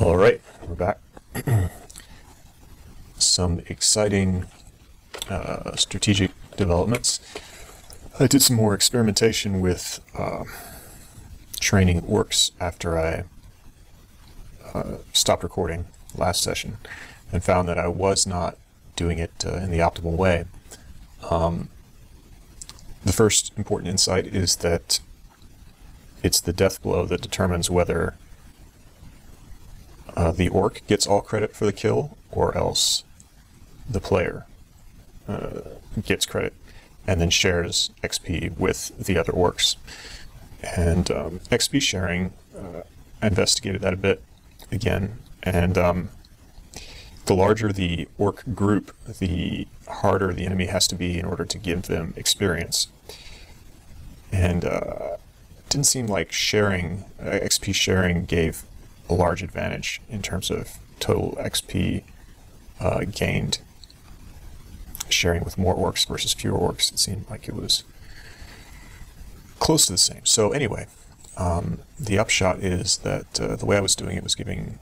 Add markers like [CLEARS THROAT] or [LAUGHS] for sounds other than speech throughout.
All right, we're back. [CLEARS THROAT] some exciting uh, strategic developments. I did some more experimentation with uh, training orcs after I uh, stopped recording last session and found that I was not doing it uh, in the optimal way. Um, the first important insight is that it's the death blow that determines whether uh, the orc gets all credit for the kill or else the player uh, gets credit and then shares XP with the other orcs. And um, XP sharing, uh, I investigated that a bit again, and um, the larger the orc group, the harder the enemy has to be in order to give them experience. And uh, it didn't seem like sharing, uh, XP sharing gave a large advantage in terms of total XP uh, gained. Sharing with more orcs versus fewer orcs, it seemed like it was close to the same. So anyway, um, the upshot is that uh, the way I was doing it was giving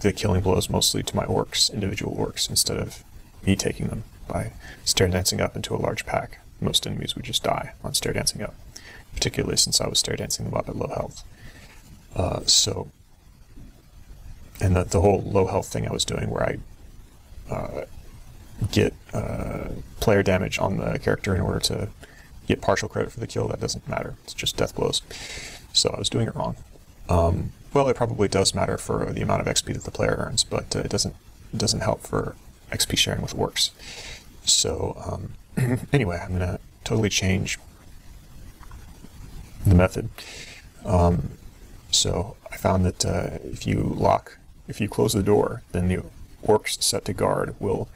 the killing blows mostly to my orcs, individual orcs, instead of me taking them by stair dancing up into a large pack. Most enemies would just die on stair dancing up, particularly since I was stair dancing them up at low health. Uh, so, and the, the whole low health thing I was doing where I uh, get uh, player damage on the character in order to get partial credit for the kill, that doesn't matter. It's just death blows. So I was doing it wrong. Um, well, it probably does matter for the amount of XP that the player earns, but uh, it doesn't it doesn't help for XP sharing with orcs. So um, [CLEARS THROAT] anyway, I'm gonna totally change the method. Um, so I found that uh, if you lock, if you close the door, then the orcs set to guard will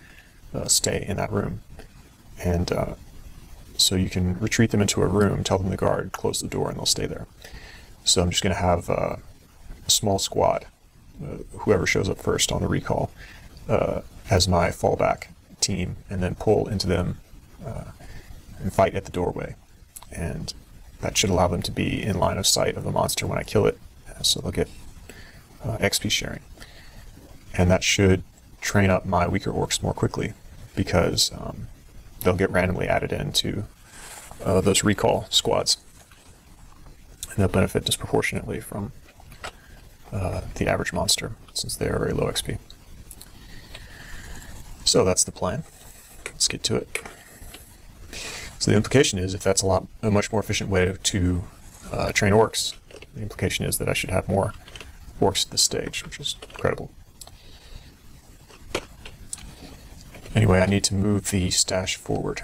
uh, stay in that room, and uh, so you can retreat them into a room, tell them to guard, close the door, and they'll stay there. So I'm just going to have uh, a small squad, uh, whoever shows up first on the recall, uh, as my fallback team, and then pull into them uh, and fight at the doorway. And that should allow them to be in line of sight of the monster when I kill it, so they'll get XP sharing. And that should train up my weaker orcs more quickly, because um, they'll get randomly added into uh, those recall squads. And they'll benefit disproportionately from uh, the average monster, since they are very low XP. So that's the plan. Let's get to it. So the implication is, if that's a lot, a much more efficient way to uh, train orcs, the implication is that I should have more orcs at this stage, which is incredible. Anyway, I need to move the stash forward.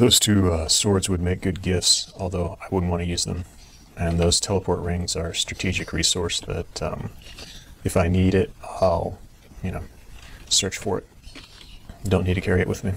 Those two uh, swords would make good gifts, although I wouldn't want to use them. And those teleport rings are a strategic resource that, um, if I need it, I'll, you know, search for it. Don't need to carry it with me.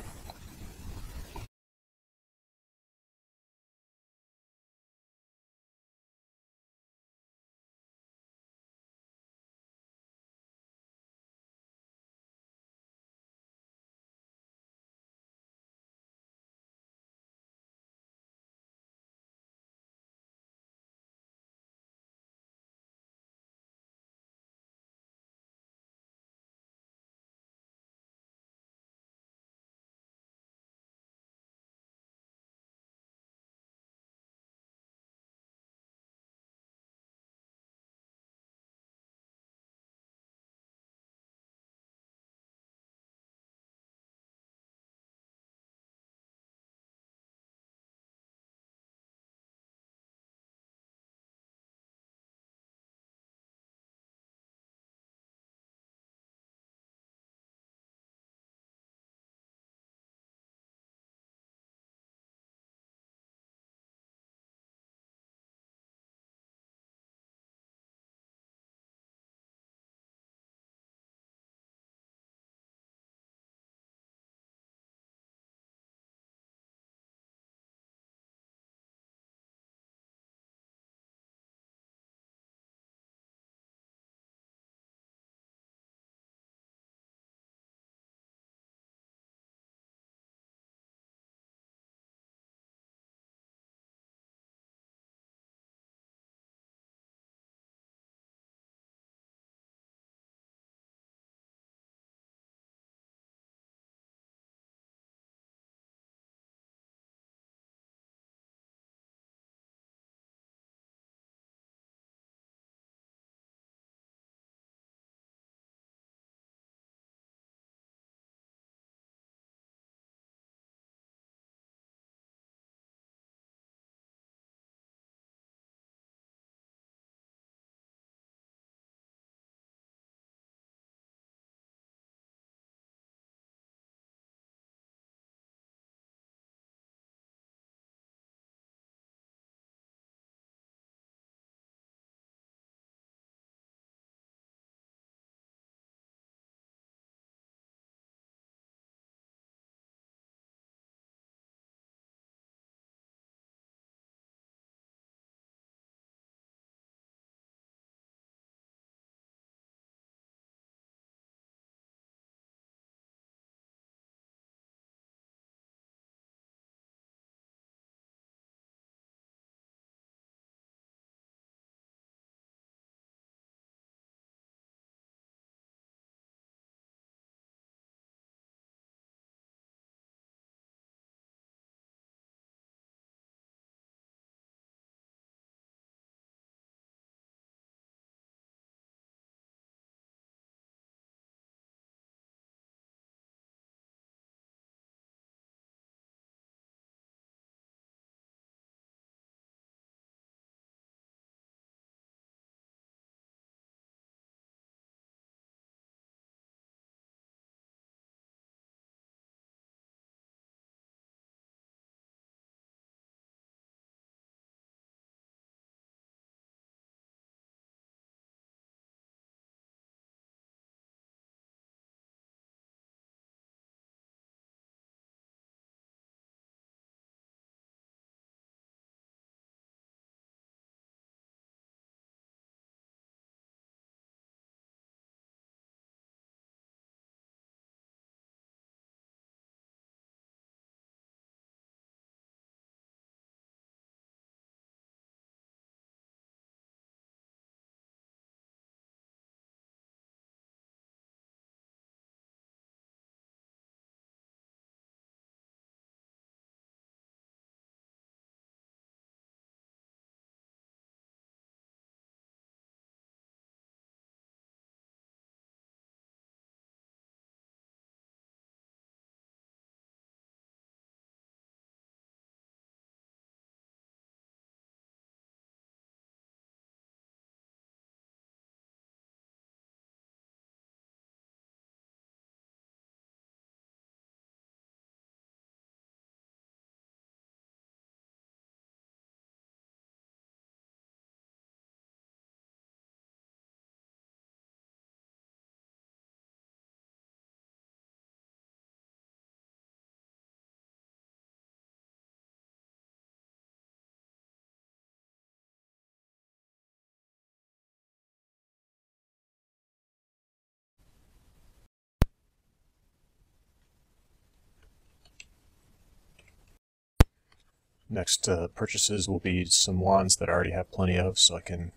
Next uh, purchases will be some wands that I already have plenty of, so I can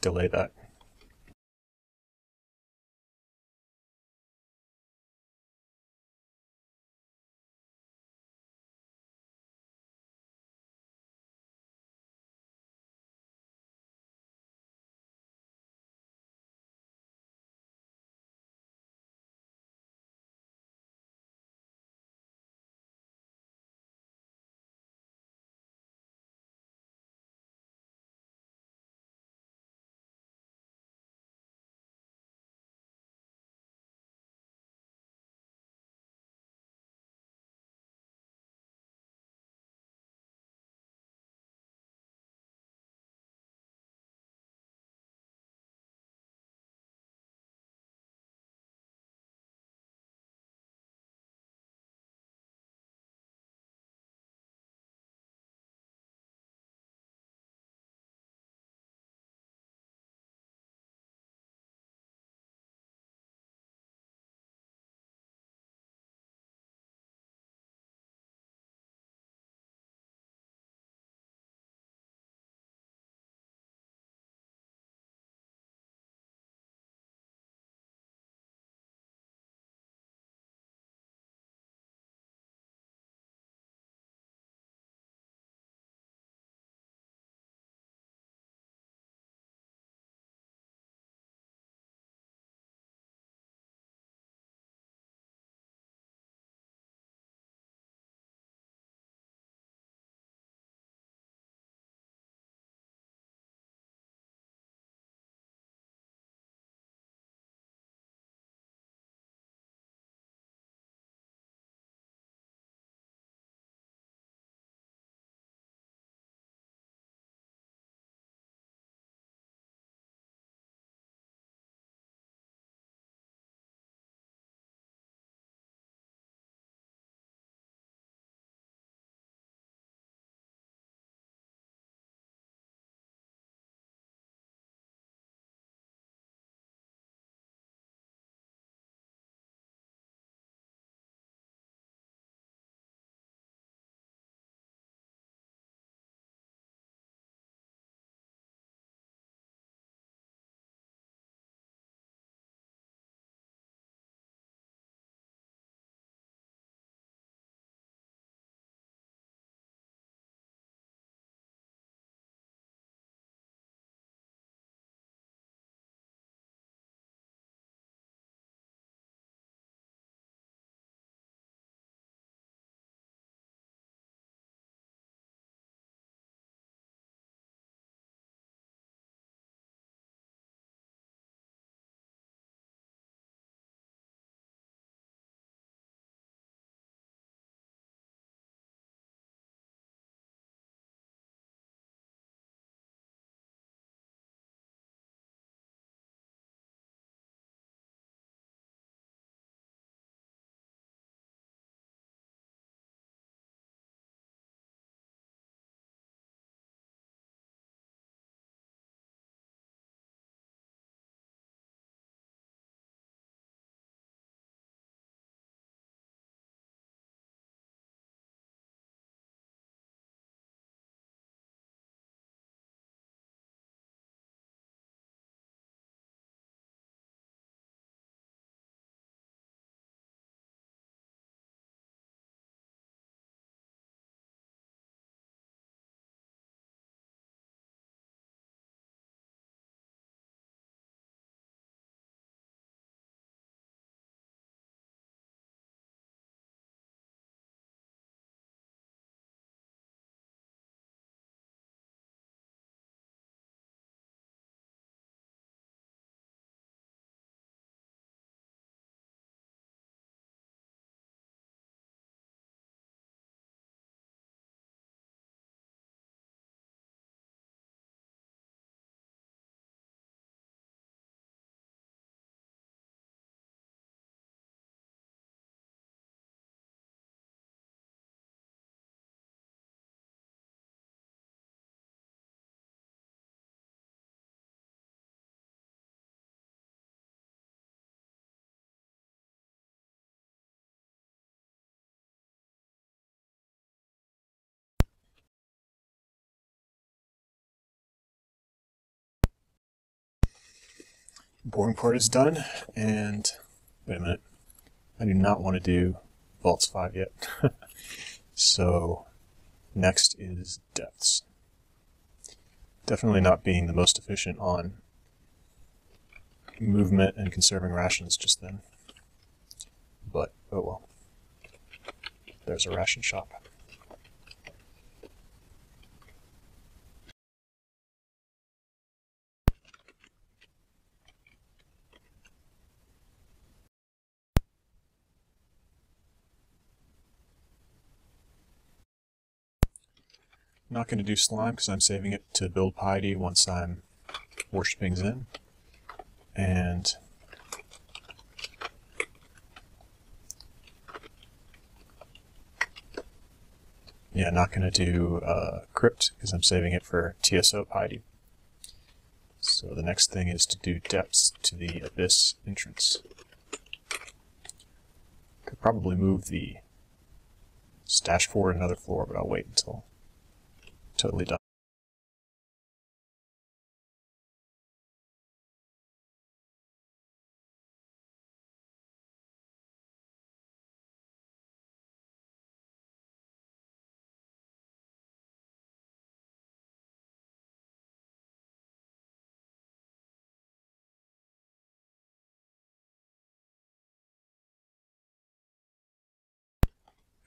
delay that. Boring part is done, and wait a minute. I do not want to do vaults 5 yet. [LAUGHS] so next is depths. Definitely not being the most efficient on movement and conserving rations just then. But, oh well. There's a ration shop. Not going to do slime because I'm saving it to build piety once I'm worshipping Zin. And yeah, not going to do uh, crypt because I'm saving it for TSO piety. So the next thing is to do depths to the abyss entrance. Could probably move the stash forward another floor, but I'll wait until totally done.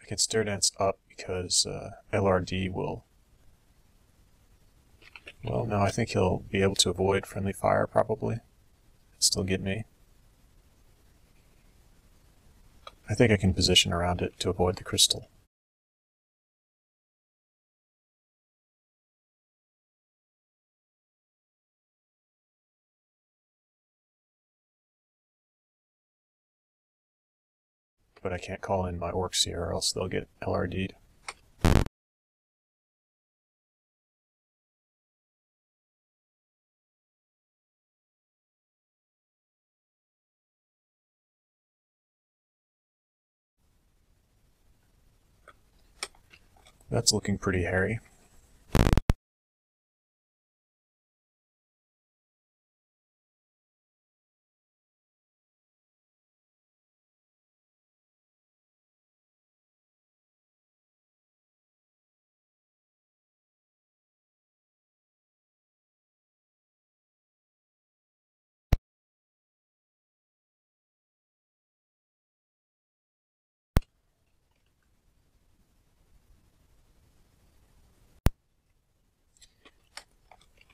I can stair dance up because uh, LRD will well, no, I think he'll be able to avoid friendly fire, probably. Still get me. I think I can position around it to avoid the crystal. But I can't call in my orcs here or else they'll get LRD'd. That's looking pretty hairy.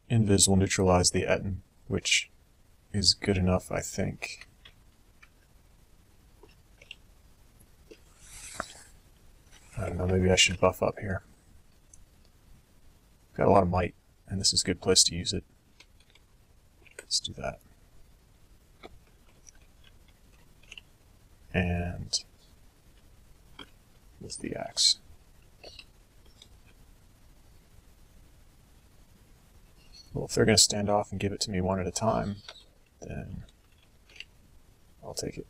Invis will neutralize the Ettin, which is good enough, I think. I don't know, maybe I should buff up here. Got a lot of might, and this is a good place to use it. Let's do that. And with the axe. Well, if they're going to stand off and give it to me one at a time, then I'll take it.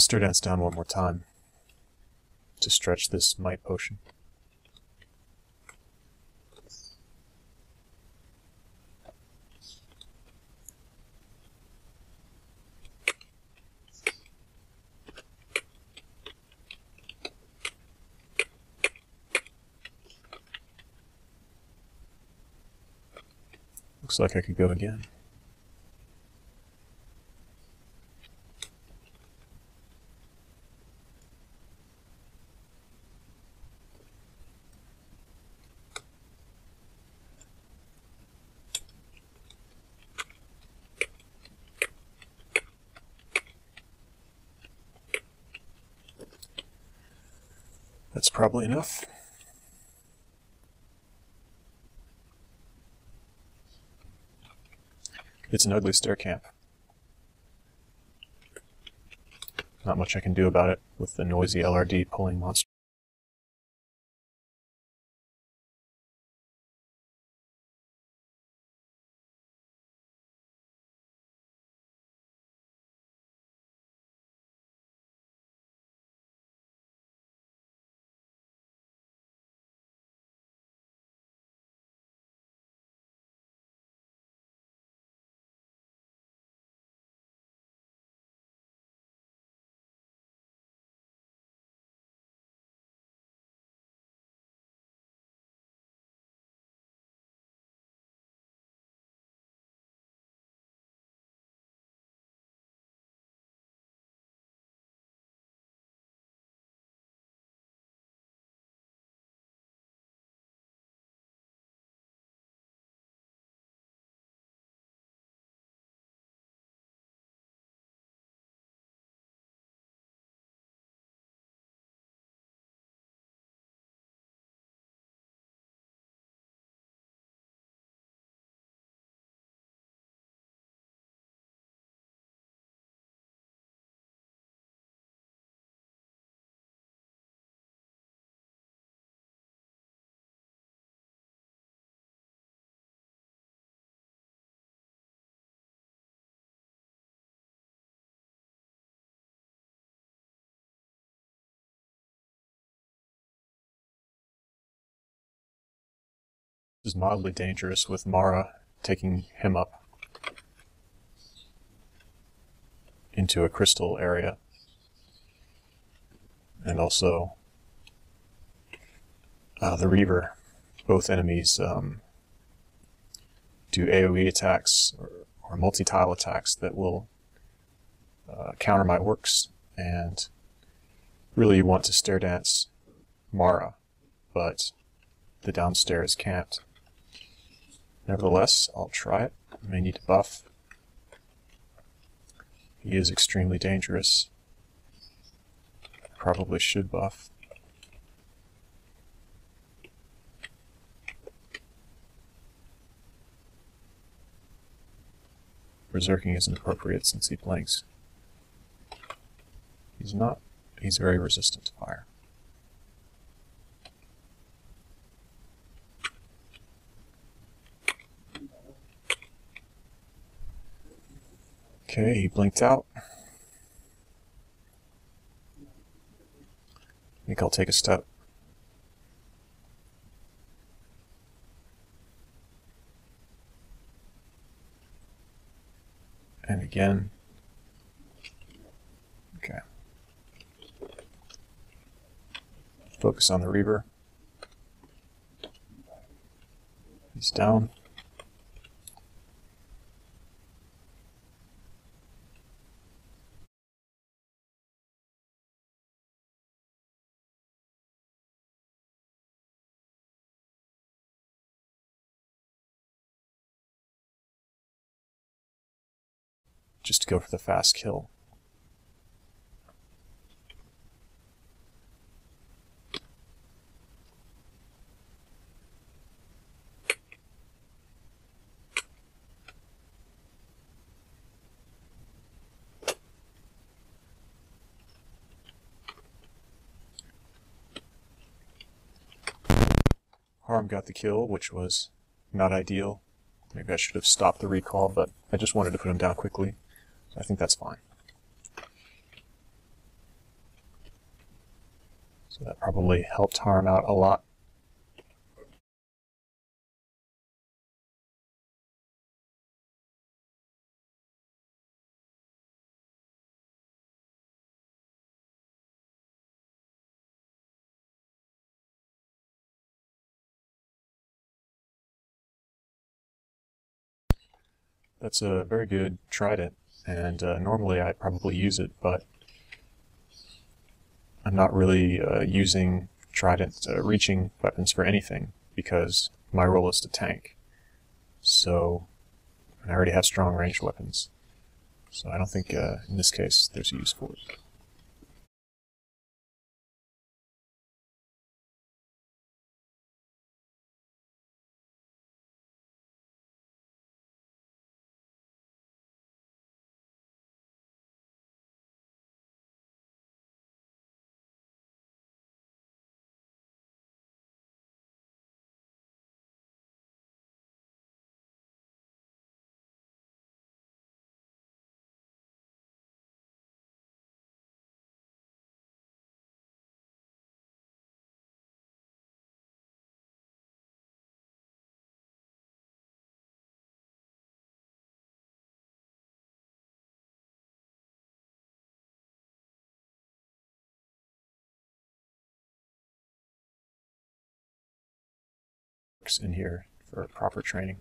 I'll stair dance down one more time to stretch this might potion. Looks like I could go again. Enough. It's an ugly stair camp. Not much I can do about it with the noisy LRD pulling monster. Is mildly dangerous with Mara taking him up into a crystal area. And also uh, the Reaver. Both enemies um, do AoE attacks or, or multi-tile attacks that will uh, counter my orcs. And really you want to stair dance Mara, but the downstairs can't. Nevertheless, I'll try it. I may need to buff. He is extremely dangerous. Probably should buff. Berserking isn't appropriate since he blinks. He's not. He's very resistant to fire. Okay, he blinked out. I think I'll take a step. And again. Okay. Focus on the Reaver. He's down. Just to go for the fast kill. Harm got the kill, which was not ideal. Maybe I should have stopped the recall, but I just wanted to put him down quickly. I think that's fine. So that probably helped Harm out a lot. That's a very good trident, and uh, normally I probably use it, but I'm not really uh, using trident uh, reaching weapons for anything because my role is to tank. So I already have strong range weapons. So I don't think uh, in this case there's a use for it. In here for proper training.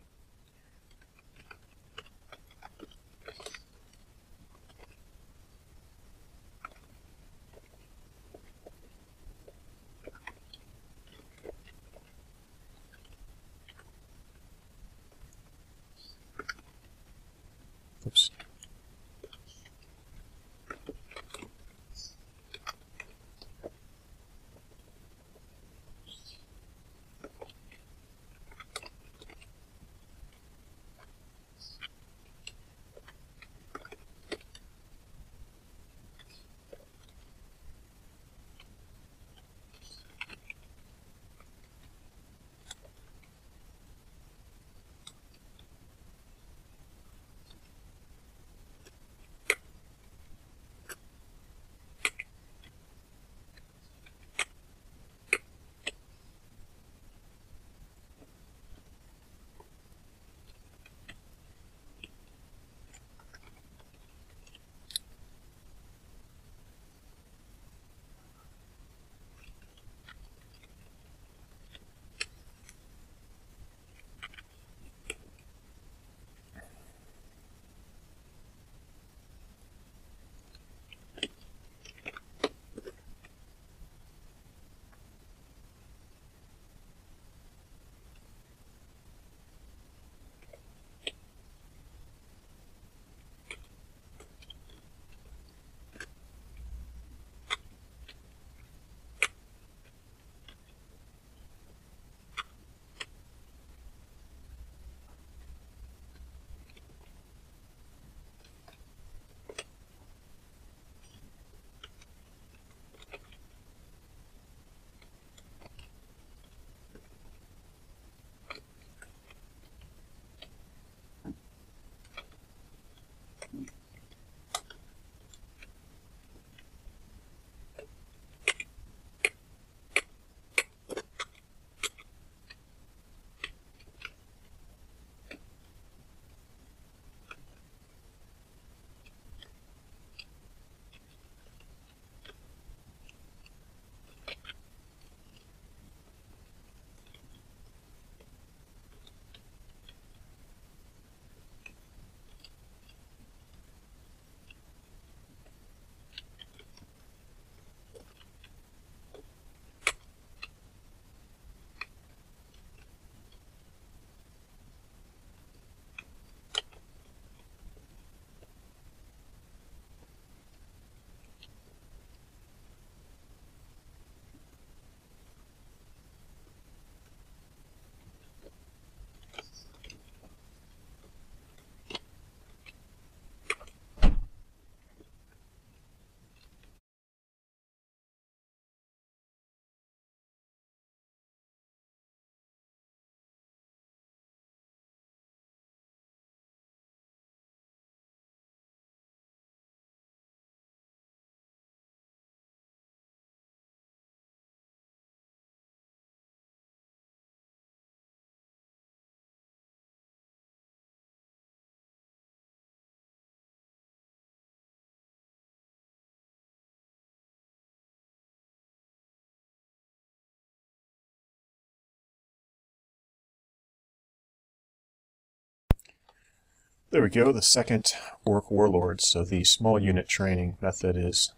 There we go, the second Orc Warlord. So the small unit training method is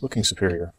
looking superior.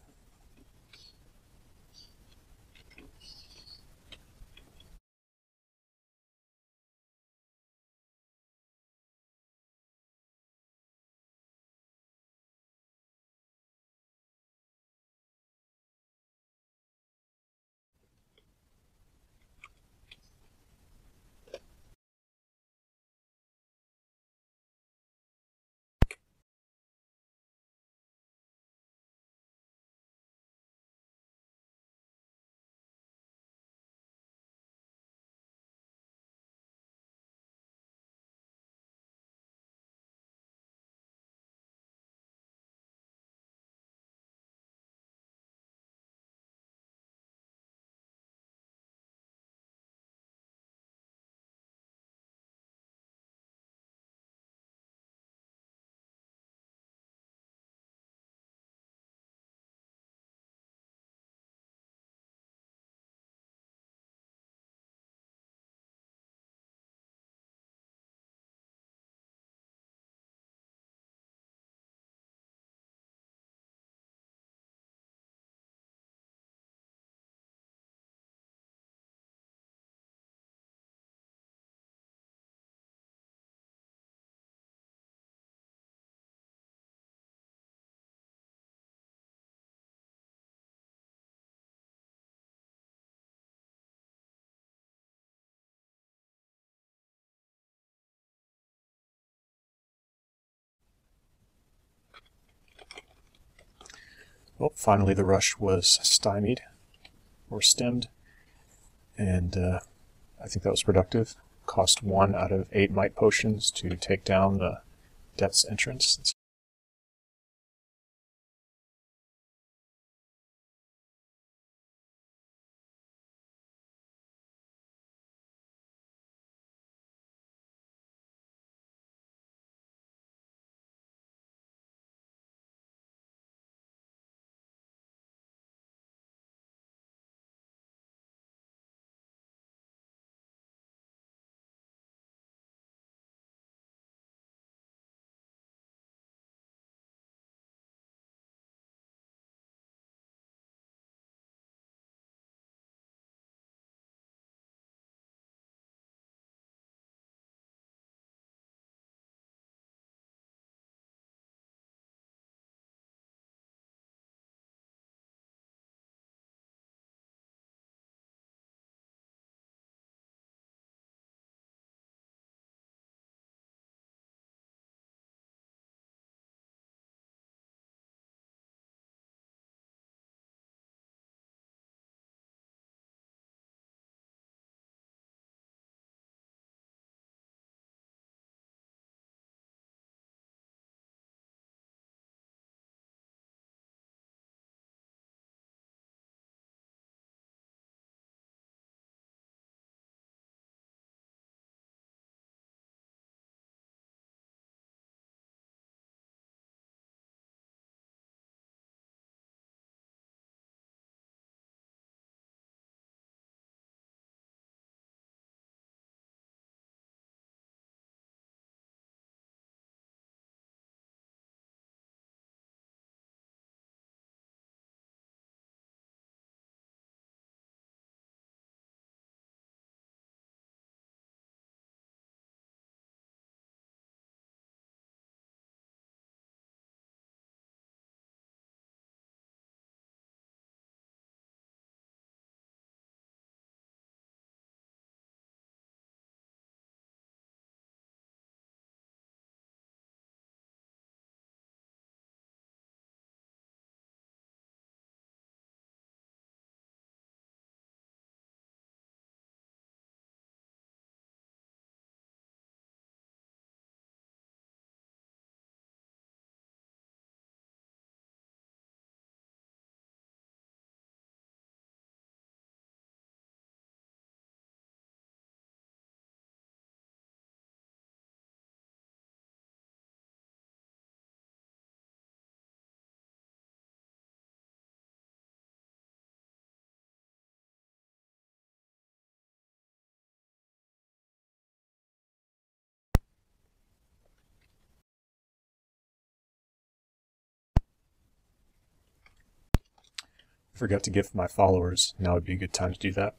Well, finally the rush was stymied or stemmed, and uh, I think that was productive. Cost one out of eight might potions to take down the depth's entrance. Forgot to gift my followers. Now would be a good time to do that.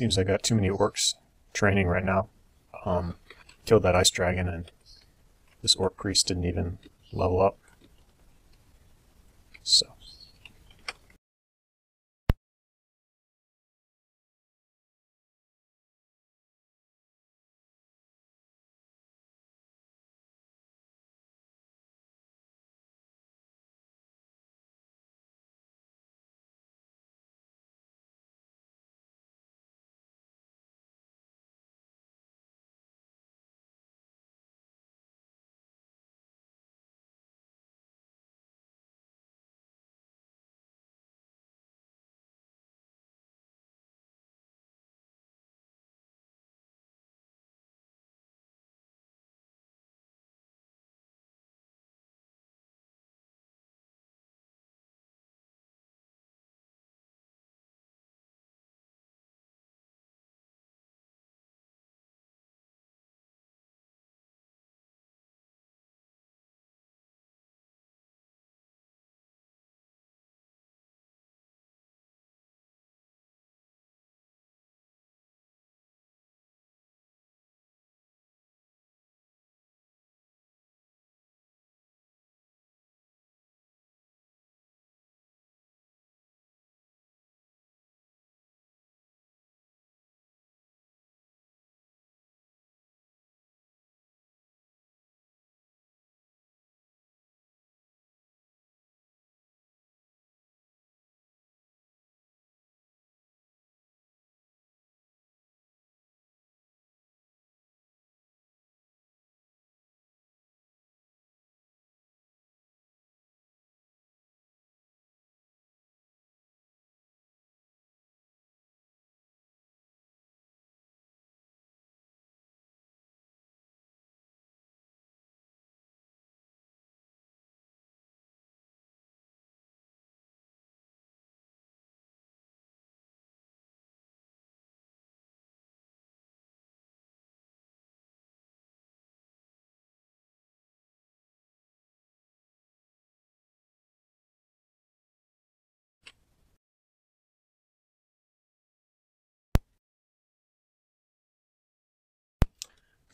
Seems I got too many orcs training right now. Um, killed that ice dragon and this orc priest didn't even level up. So.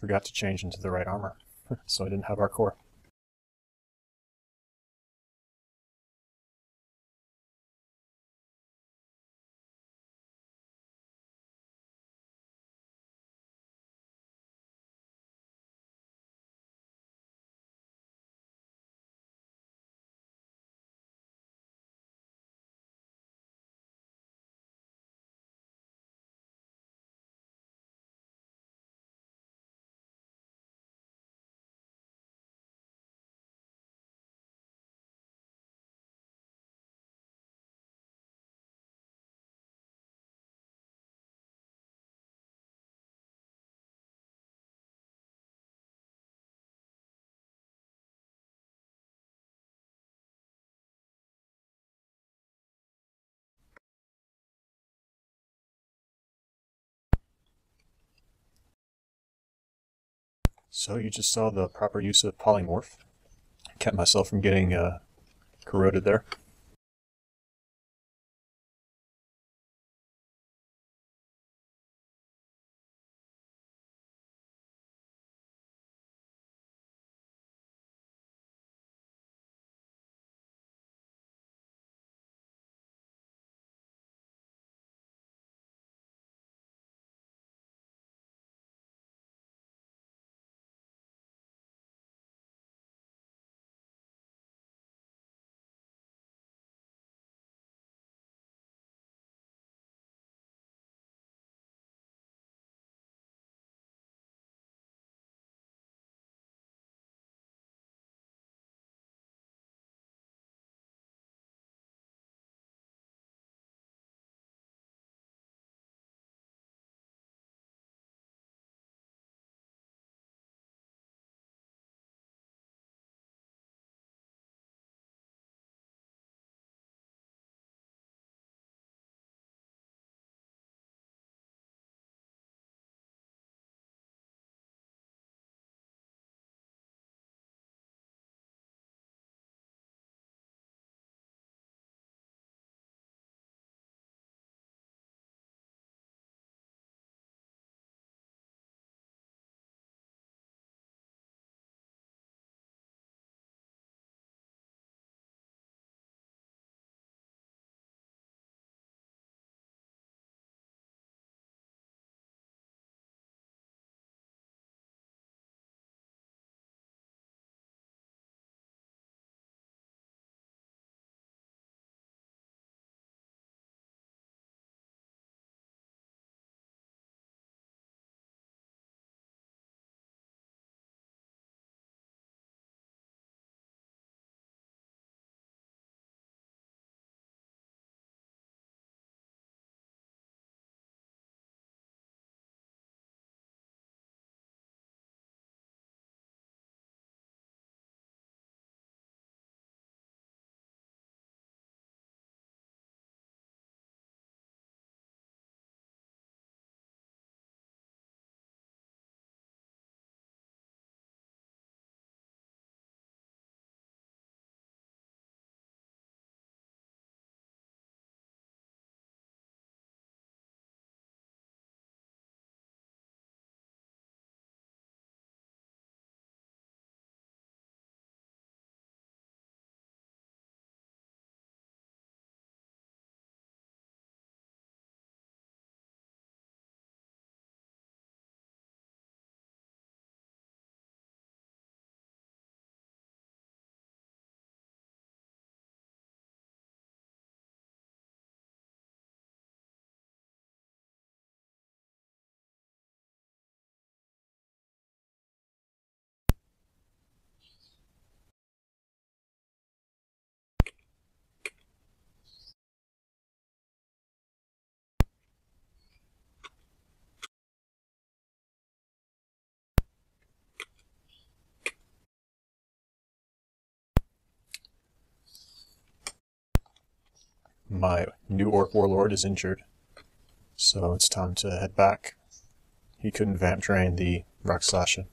Forgot to change into the right armor, [LAUGHS] so I didn't have rCorr. So you just saw the proper use of polymorph. Kept myself from getting uh, corroded there. My new Orc Warlord is injured, so it's time to head back. He couldn't vamp drain the Rakshasa.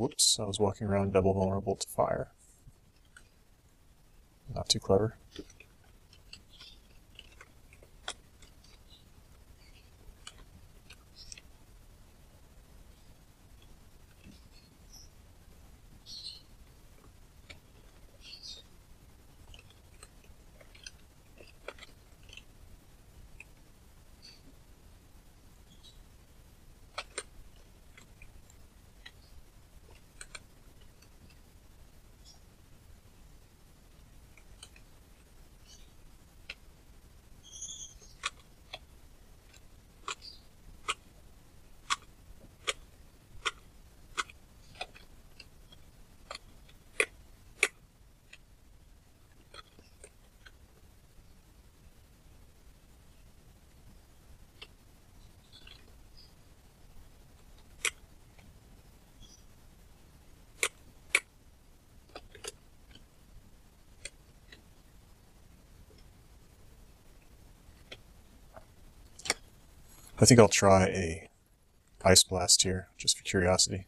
Whoops, I was walking around double vulnerable to fire. Not too clever. I think I'll try a ice blast here, just for curiosity.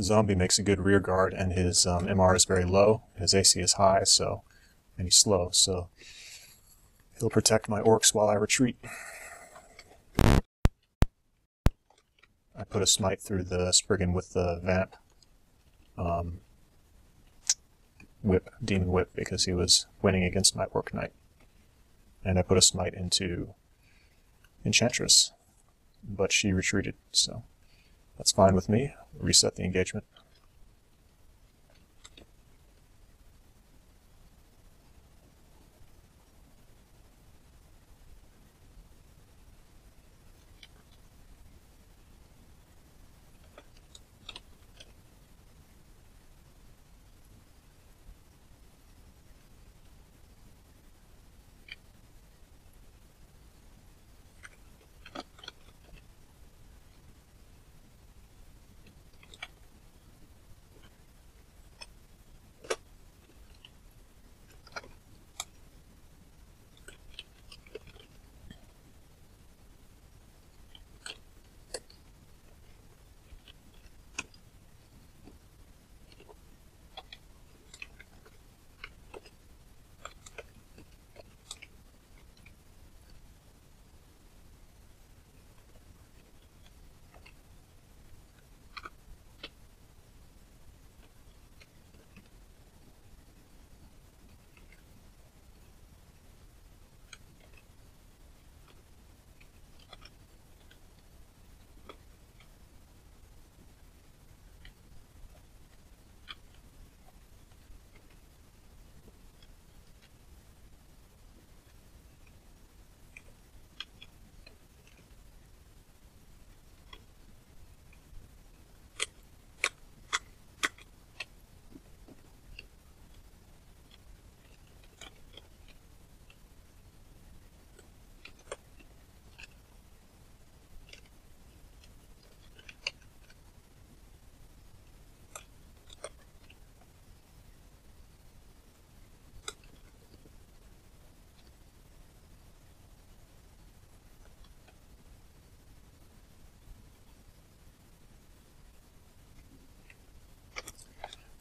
Zombie makes a good rear guard, and his um, MR is very low. His AC is high, so and he's slow, so he'll protect my orcs while I retreat. I put a smite through the Spriggan with the Vamp um, Whip, Demon Whip, because he was winning against my Orc Knight. And I put a smite into Enchantress, but she retreated, so that's fine with me. Reset the engagement.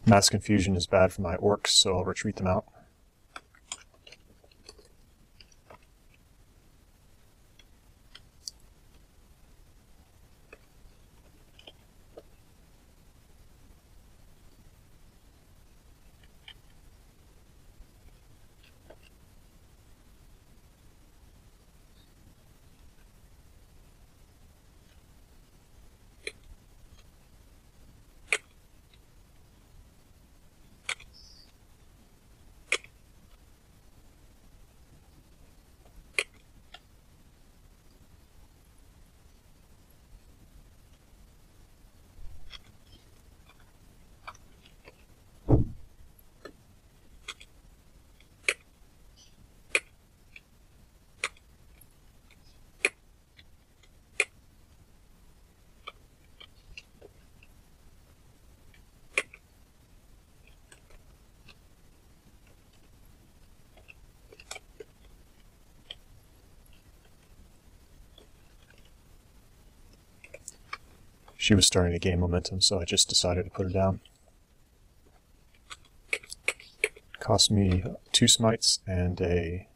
Mass confusion is bad for my orcs, so I'll retreat them out. She was starting to gain momentum, so I just decided to put her down. Cost me two smites and a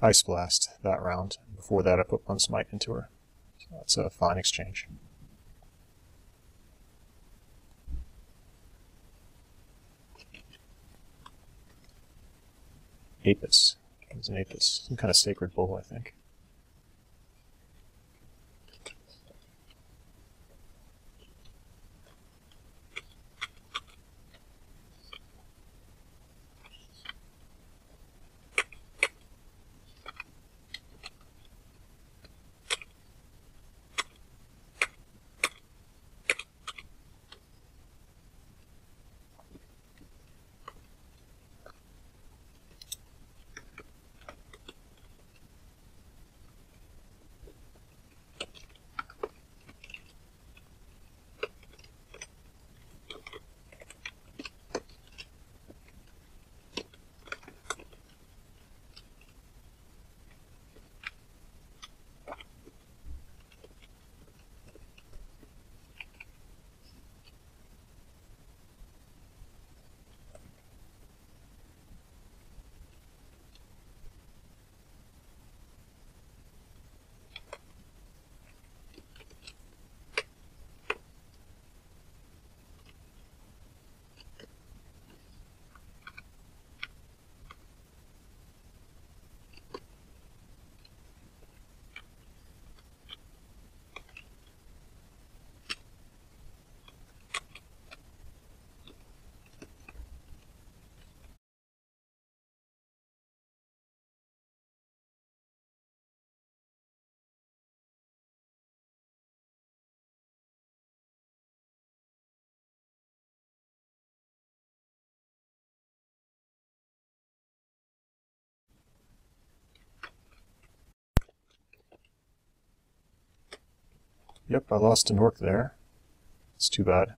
ice blast that round. Before that, I put one smite into her. So that's a fine exchange. Apis. It's an Apis. Some kind of sacred bull, I think. Yep, I lost an orc there. It's too bad.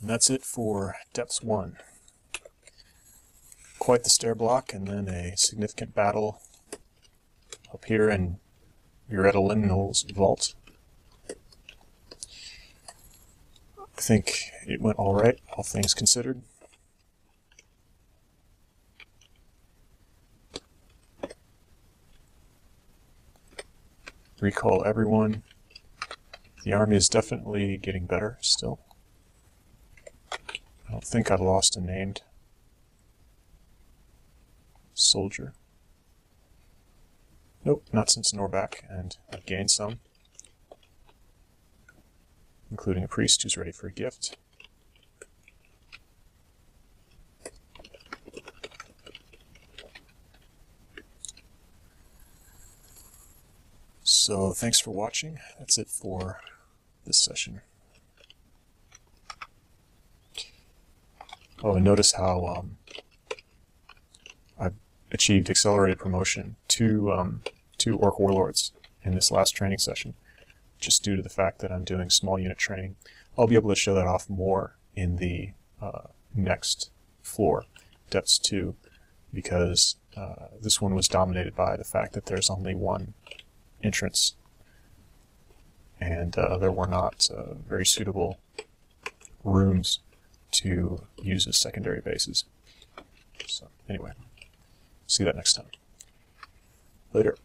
And that's it for Depths 1. Quite the stair block, and then a significant battle up here in Uretta Limnol's vault. I think it went alright, all things considered. Recall everyone. The army is definitely getting better still. I don't think I've lost a named soldier. Nope, not since Norback, and I've gained some. Including a priest who's ready for a gift. So thanks for watching. That's it for this session. Oh, and notice how um, I've achieved accelerated promotion to um, Orc Warlords in this last training session, just due to the fact that I'm doing small unit training. I'll be able to show that off more in the uh, next floor, Depths 2, because uh, this one was dominated by the fact that there's only one entrance, and uh, there were not uh, very suitable rooms to use as secondary bases. So anyway, see that next time. Later.